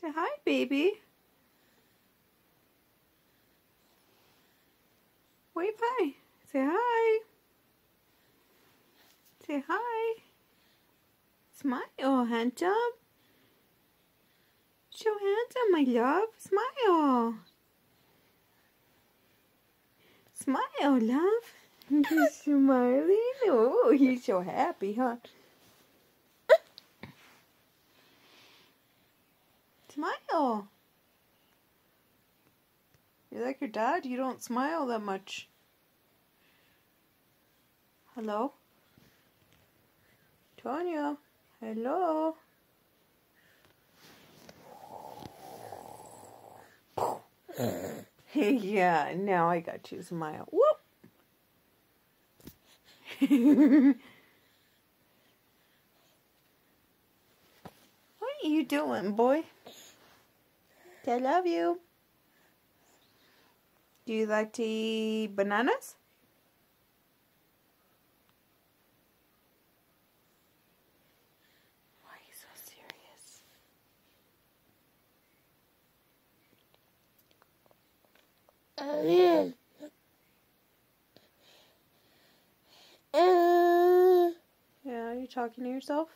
Say hi, baby. Wave hi. Say hi. Say hi. Smile, handsome. So handsome, my love. Smile. Smile, love. He's smiling. Oh, he's so happy, huh? Smile. You're like your dad. You don't smile that much. Hello? Tonya? Hello? Hey, yeah, now I got you smile. Whoop! what are you doing, boy? I love you. Do you like to eat bananas? Why are you so serious? Yeah, are you talking to yourself?